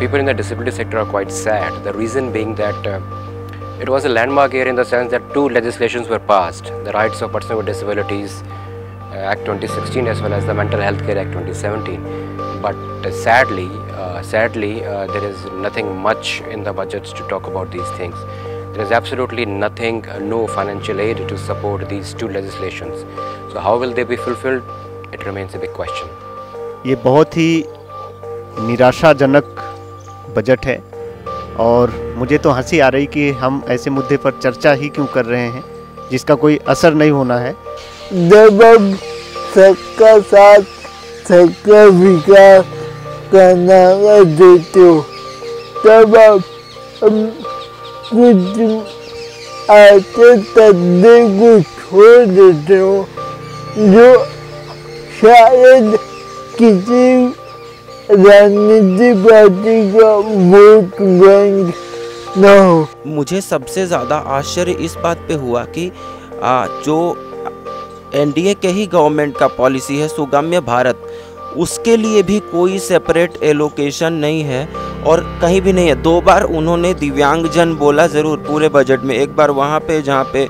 people in the disability sector are quite sad. The reason being that uh, it was a landmark year in the sense that two legislations were passed the Rights of Persons with Disabilities uh, Act 2016 as well as the Mental Health Care Act 2017. But uh, sadly, uh, sadly, uh, there is nothing much in the budgets to talk about these things. There is absolutely nothing, uh, no financial aid to support these two legislations. So how will they be fulfilled? It remains a big question. ये बहुत ही निराशाजनक budget है। और मुझे तो हँसी आ रही कि हम ऐसे मुद्दे पर चर्चा ही क्यों कर रहे हैं, जिसका कोई असर नहीं होना है। जब हम सबका साथ सबका विकास का नारा देते हो तब आप हम कुछ ऐसे तब्दे को छोड़ देते हो, जो शायद किसी राजनीतिक पार्टी का वोट बैंक न हो मुझे सबसे ज़्यादा आश्चर्य इस बात पे हुआ कि आ, जो एनडीए के ही गवर्नमेंट का पॉलिसी है सुगम्य भारत उसके लिए भी कोई सेपरेट एलोकेशन नहीं है। और कहीं भी नहीं है। दो बार उन्होंने दिव्यांगजन बोला, ज़रूर, पूरे बजट में। एक बार वहाँ पे, जहाँ पे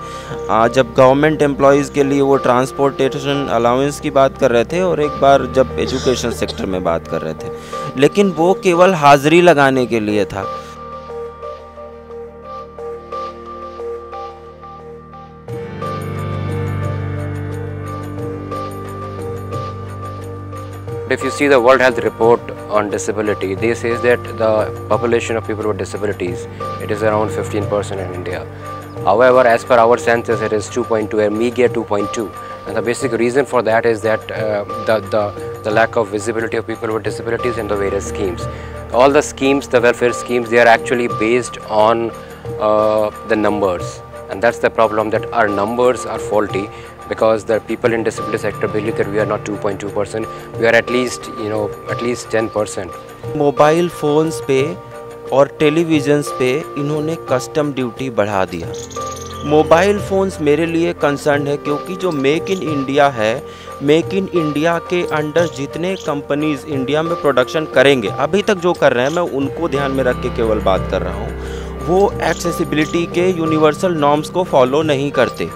जब गवर्नमेंट एम्प्लॉयज़ के लिए वो ट्रांसपोर्टेशन अलाउंस की बात कर रहे थे और एक बार जब एजुकेशन सेक्टर में बात कर रहे थे। लेकिन वो केवल हाज़िरी लगाने के लिए था। If you see the World Health Report on disability, they says that the population of people with disabilities, it is around 15% in India. However, as per our census, it is 2.2, a meager 2.2. And the basic reason for that is that uh, the, the, the lack of visibility of people with disabilities in the various schemes. All the schemes, the welfare schemes, they are actually based on uh, the numbers. And that's the problem that our numbers are faulty because the people in disability sector believe that we are not 2.2 percent. We are at least, you know, at least 10 percent. Mobile phones पे और televisions पे इन्होंने custom duty बढ़ा दिया mobile phones मेरे लिए concern है क्योंकि जो मेक इन इंडिया है मेक इन इंडिया के अंडर जितने कंपनीज़ इंडिया में प्रोडक्शन करेंगे अभी तक जो कर रहे हैं मैं उनको ध्यान में रख के केवल बात कर रहा हूँ वो एक्सेसिबिलिटी के यूनिवर्सल नॉर्म्स को फॉलो नहीं करते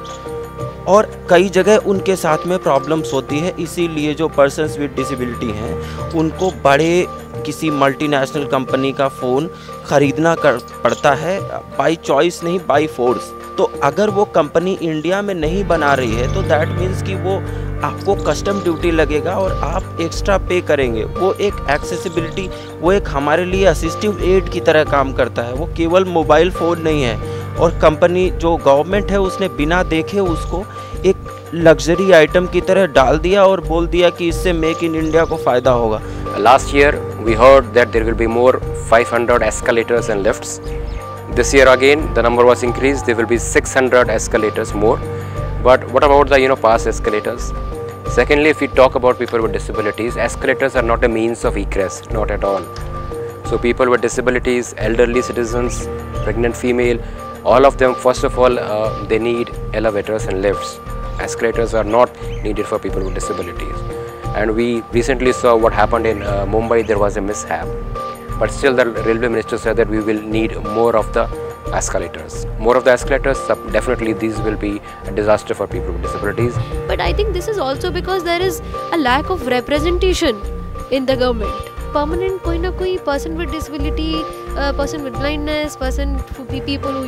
और कई जगह उनके साथ में प्रॉब्लम्स होती है, इसीलिए जो पर्सनस विद डिसेबिलिटी हैं, उनको बड़े किसी मल्टीनेशनल कंपनी का फ़ोन ख़रीदना कर, पड़ता है बाई चॉइस नहीं बाई फोर्स तो अगर वो कंपनी इंडिया में नहीं बना रही है तो दैट मीन्स कि वो आपको कस्टम ड्यूटी लगेगा और आप एक्स्ट्रा पे करेंगे. वो एक एक्सेसिबिलिटी वो एक हमारे लिए असिस्टिव एड की तरह काम करता है. वो केवल मोबाइल फ़ोन नहीं है. और कंपनी जो गवर्नमेंट है उसने बिना देखे उसको एक लग्जरी आइटम की तरह डाल दिया और बोल दिया कि इससे मेक इन इंडिया को फ़ायदा होगा। Last year we heard that there will be more five hundred escalators and lift this year again the number was increase there will be six hundred escalators more but what about the you know pass escalators Secondly, if we talk about people with disabilities, escalators are not a means of egress, not at all. So, people with disabilities, elderly citizens, pregnant female, all of them first of all uh, they need elevators and lifts escalators are not needed for people with disabilities and we recently saw what happened in uh, mumbai there was a mishap but still the railway minister said that we will need more of the escalators. More of the escalators, definitely these will be a disaster for people with disabilities. But I think this is also because there is a lack of representation in the government. Permanent, koi na koi person with disability person with blindness, person who pe- people who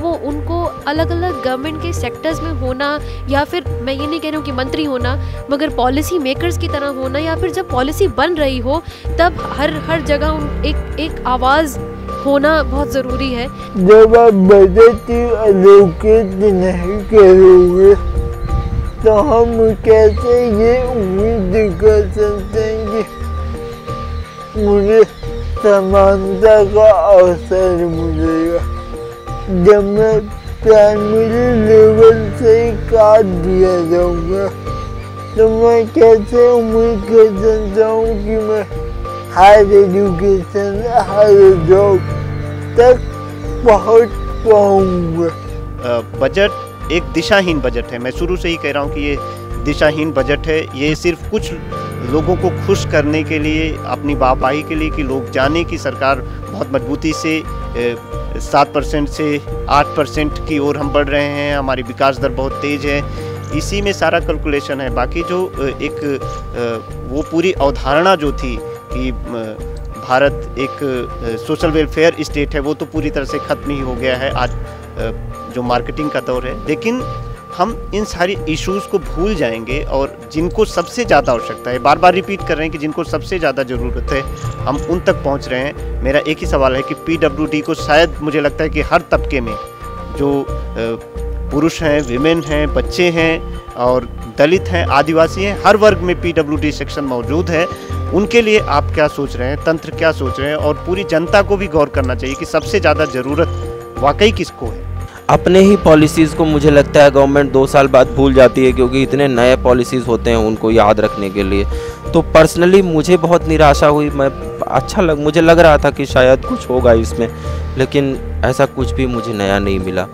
वो उनको अलग अलग government के sectors में होना या फिर मैं ये नहीं कह रही हूँ कि मंत्री होना मगर पॉलिसी मेकर्स की तरह होना या फिर जब पॉलिसी बन रही हो तब हर हर जगह एक एक आवाज़ होना बहुत ज़रूरी है। जब आप बजट एलोकेट नहीं करोगे तो हम कैसे ये समानता का अवसर मिलेगा जब मैं प्राइमरी लेवल से काट दिया जाऊँगा तो मैं कैसे उम्मीद कर सकता हूँ कि मैं हायर एजुकेशन हायर जॉब तक पहुँच पाऊँगा? बजट एक दिशाहीन बजट है। मैं शुरू से ही कह रहा हूँ कि ये दिशाहीन बजट है। ये सिर्फ़ कुछ लोगों को खुश करने के लिए, अपनी वाहवाही के लिए कि लोग जाने की सरकार बहुत मजबूती से सात परसेंट से आठ परसेंट की ओर हम बढ़ रहे हैं, हमारी विकास दर बहुत तेज़ है। इसी में सारा कैलकुलेशन है। बाकी जो एक वो पूरी अवधारणा जो थी कि भारत एक सोशल वेलफेयर स्टेट है, वो तो पूरी तरह से ख़त्म ही हो गया है। आज जो मार्केटिंग का दौर है। लेकिन हम इन सारी इश्यूज़ को भूल जाएँगे और जिनको सबसे ज़्यादा आवश्यकता है बार बार रिपीट कर रहे हैं कि जिनको सबसे ज़्यादा ज़रूरत है, हम उन तक पहुँच रहे हैं। मेरा एक ही सवाल है कि पीडब्ल्यूडी को शायद मुझे लगता है कि हर तबके में जो पुरुष हैं विमेन हैं, बच्चे हैं और दलित हैं, आदिवासी हैं, हर वर्ग में पीडब्ल्यूडी सेक्शन मौजूद है। उनके लिए आप क्या सोच रहे हैं? तंत्र क्या सोच रहे हैं? और पूरी जनता को भी गौर करना चाहिए कि सबसे ज़्यादा ज़रूरत वाकई किसको है? अपने ही पॉलिसीज़ को मुझे लगता है गवर्नमेंट दो साल बाद भूल जाती है क्योंकि इतने नए पॉलिसीज़ होते हैं उनको याद रखने के लिए। तो पर्सनली मुझे बहुत निराशा हुई। मैं अच्छा लग, मुझे लग रहा था कि शायद कुछ होगा इसमें, लेकिन ऐसा कुछ भी मुझे नया नहीं मिला।